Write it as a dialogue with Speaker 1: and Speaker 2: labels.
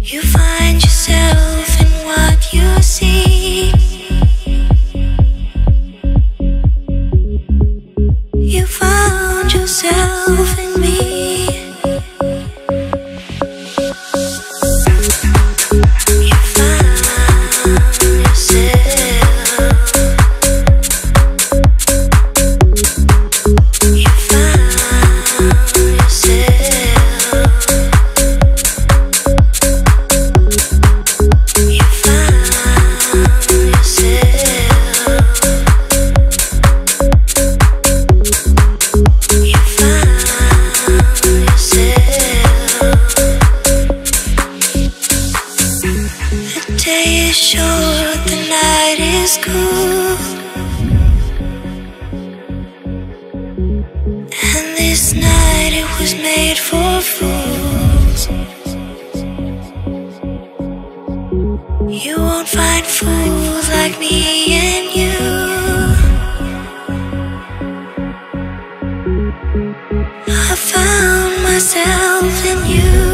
Speaker 1: You find yourself in what you see. You found yourself in me. Day is short, the night is cool. And this night it was made for fools. You won't find fools like me and you. I found myself in you.